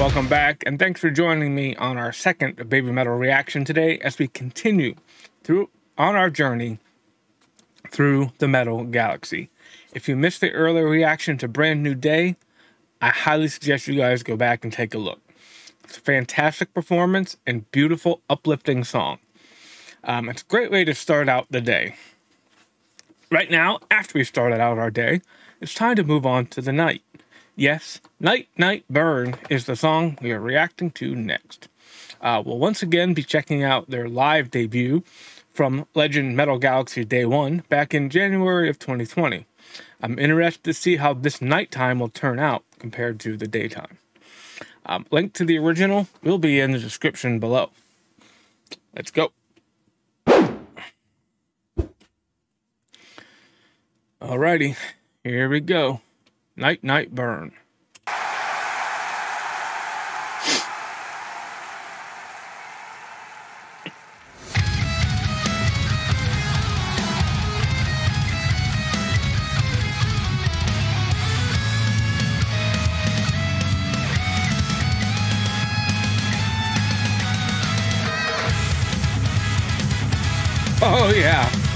welcome back, and thanks for joining me on our second Baby Metal reaction today as we continue through on our journey through the metal galaxy. If you missed the earlier reaction to Brand New Day, I highly suggest you guys go back and take a look. It's a fantastic performance and beautiful, uplifting song. Um, it's a great way to start out the day. Right now, after we started out our day, it's time to move on to the night. Yes, Night Night Burn is the song we are reacting to next. Uh, we'll once again be checking out their live debut from Legend Metal Galaxy Day 1 back in January of 2020. I'm interested to see how this nighttime will turn out compared to the daytime. Um, link to the original will be in the description below. Let's go. Alrighty, here we go. Night Night Burn. Oh, yeah.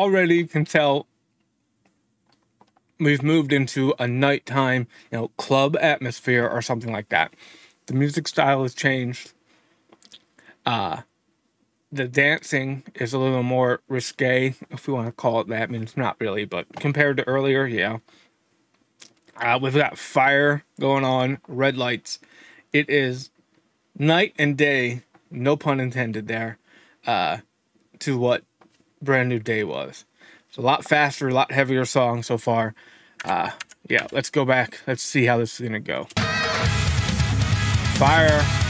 Already can tell we've moved into a nighttime, you know, club atmosphere or something like that. The music style has changed. Uh the dancing is a little more risque, if we want to call it that. I mean, it's not really, but compared to earlier, yeah. Uh, we've got fire going on, red lights. It is night and day, no pun intended there, uh, to what Brand New Day was. It's a lot faster, a lot heavier song so far. Uh, yeah, let's go back. Let's see how this is going to go. Fire.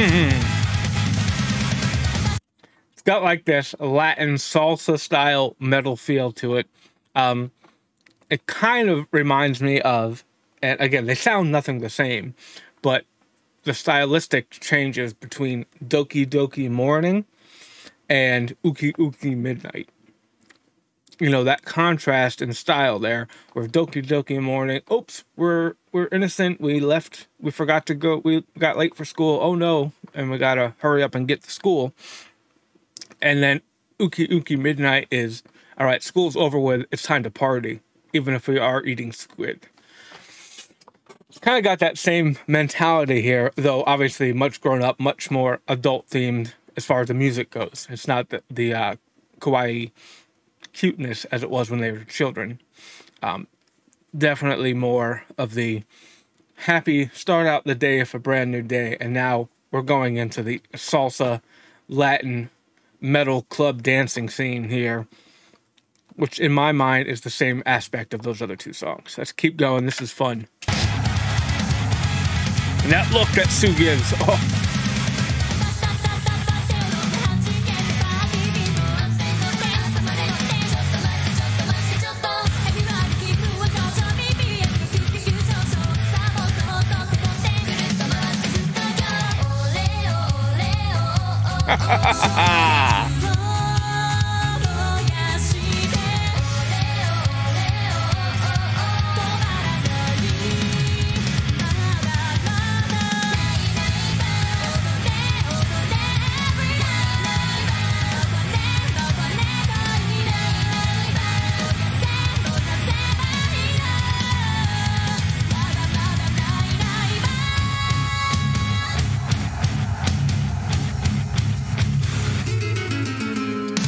It's got like this Latin salsa style metal feel to it. Um, it kind of reminds me of, and again, they sound nothing the same, but the stylistic changes between Doki Doki Morning and Uki Uki Midnight you know that contrast in style there with doki doki morning. Oops we're we're innocent. We left. We forgot to go. We got late for school. Oh no. And we gotta hurry up and get to school. And then uki uki midnight is all right school's over with. It's time to party even if we are eating squid. Kind of got that same mentality here though obviously much grown up much more adult themed as far as the music goes. It's not the, the uh, kawaii cuteness as it was when they were children. Um, definitely more of the happy start out the day of a brand new day, and now we're going into the salsa, Latin, metal club dancing scene here, which in my mind is the same aspect of those other two songs. Let's keep going. This is fun. And that look that Su gives. Oh.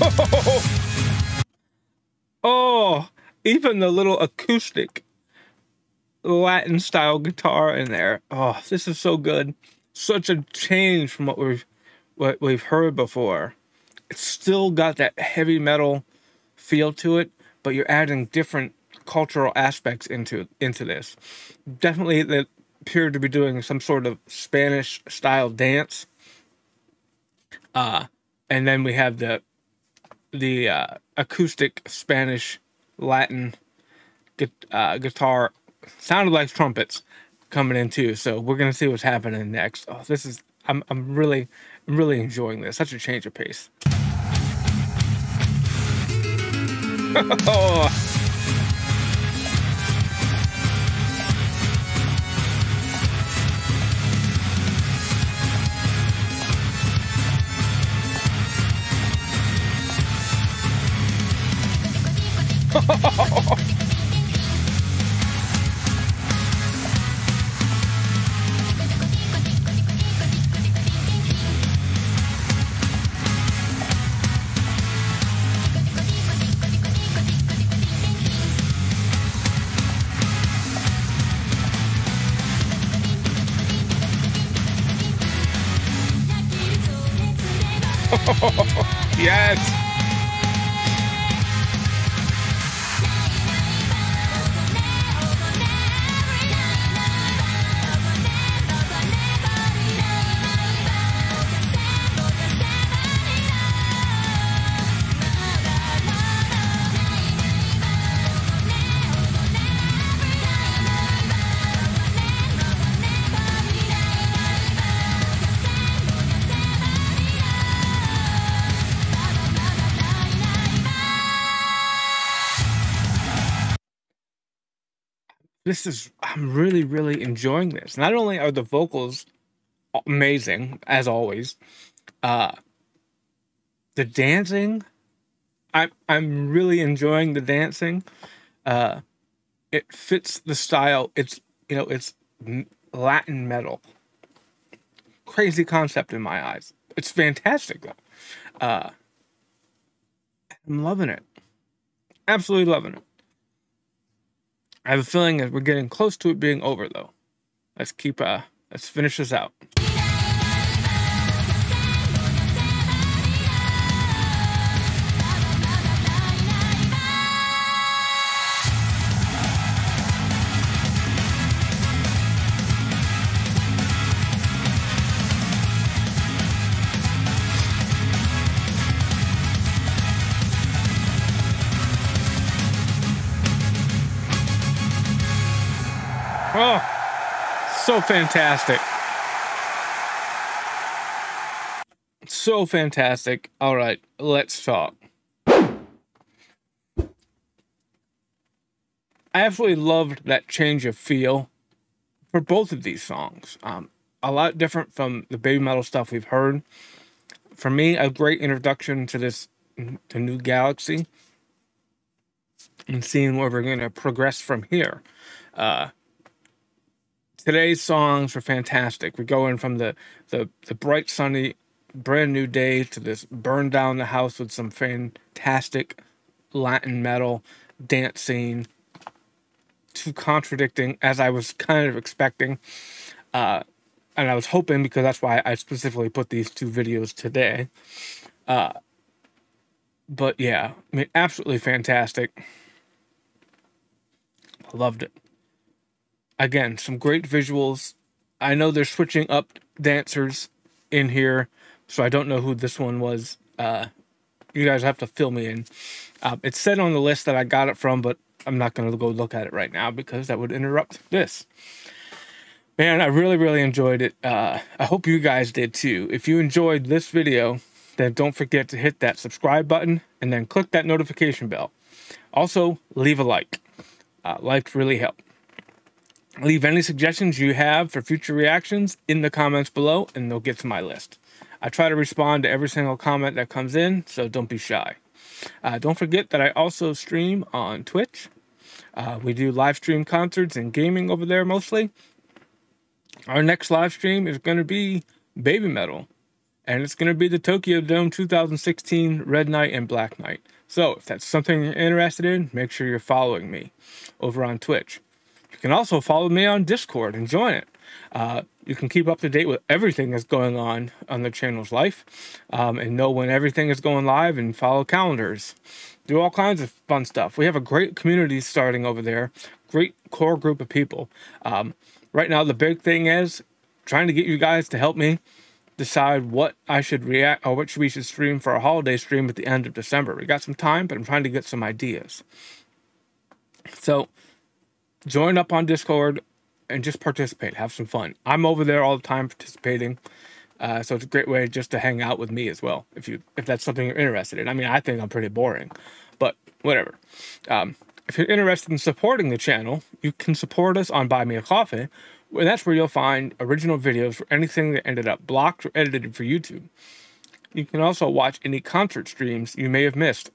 oh, even the little acoustic Latin style guitar in there. Oh, this is so good. Such a change from what we've what we've heard before. It's still got that heavy metal feel to it, but you're adding different cultural aspects into into this. Definitely they appear to be doing some sort of Spanish style dance. Uh and then we have the the uh, acoustic Spanish Latin uh, guitar sounded like trumpets coming in too. So we're gonna see what's happening next. Oh, this is I'm I'm really I'm really enjoying this. Such a change of pace. yes. This is I'm really really enjoying this. Not only are the vocals amazing as always, uh the dancing I'm I'm really enjoying the dancing. Uh it fits the style. It's you know, it's Latin metal. Crazy concept in my eyes. It's fantastic though. Uh I'm loving it. Absolutely loving it. I have a feeling that we're getting close to it being over, though. Let's keep, uh, let's finish this out. Oh, so fantastic. So fantastic. All right, let's talk. I absolutely loved that change of feel for both of these songs. Um, a lot different from the baby metal stuff we've heard. For me, a great introduction to this to New Galaxy and seeing where we're going to progress from here. Uh, today's songs were fantastic. We're going from the, the, the bright, sunny, brand new day to this burn down the house with some fantastic Latin metal dancing. Too contradicting as I was kind of expecting. Uh, and I was hoping because that's why I specifically put these two videos today. Uh, but yeah, I mean, absolutely fantastic. Loved it again, some great visuals. I know they're switching up dancers in here, so I don't know who this one was. Uh, you guys have to fill me in. Uh, it's said on the list that I got it from, but I'm not going to go look at it right now because that would interrupt this. Man, I really, really enjoyed it. Uh, I hope you guys did too. If you enjoyed this video, then don't forget to hit that subscribe button and then click that notification bell. Also, leave a like. Uh, likes really help. Leave any suggestions you have for future reactions in the comments below, and they'll get to my list. I try to respond to every single comment that comes in, so don't be shy. Uh, don't forget that I also stream on Twitch. Uh, we do live stream concerts and gaming over there mostly. Our next live stream is going to be Baby Metal, and it's going to be the Tokyo Dome 2016 Red Night and Black Night. So if that's something you're interested in, make sure you're following me over on Twitch. You can also follow me on Discord and join it. Uh, you can keep up to date with everything that's going on on the channel's life um, and know when everything is going live and follow calendars. Do all kinds of fun stuff. We have a great community starting over there, great core group of people. Um, right now, the big thing is trying to get you guys to help me decide what I should react or which we should stream for a holiday stream at the end of December. We got some time, but I'm trying to get some ideas. So join up on Discord and just participate, have some fun. I'm over there all the time participating. Uh, so it's a great way just to hang out with me as well, if you if that's something you're interested in. I mean, I think I'm pretty boring, but whatever. Um, if you're interested in supporting the channel, you can support us on Buy Me a Coffee, and that's where you'll find original videos for anything that ended up blocked or edited for YouTube. You can also watch any concert streams you may have missed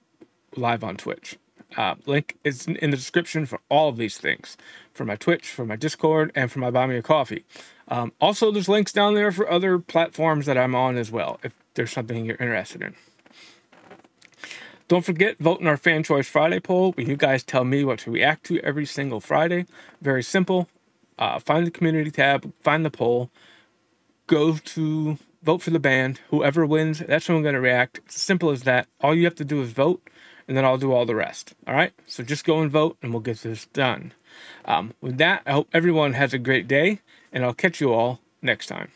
live on Twitch. Uh, link is in the description for all of these things for my Twitch, for my Discord, and for my Buy Me a Coffee. Um, also, there's links down there for other platforms that I'm on as well, if there's something you're interested in. Don't forget, vote in our Fan Choice Friday poll where you guys tell me what to react to every single Friday. Very simple. Uh, find the community tab, find the poll, go to vote for the band. Whoever wins, that's when I'm going to react. It's as simple as that. All you have to do is vote, and then I'll do all the rest. All right? So just go and vote, and we'll get this done. Um, with that, I hope everyone has a great day, and I'll catch you all next time.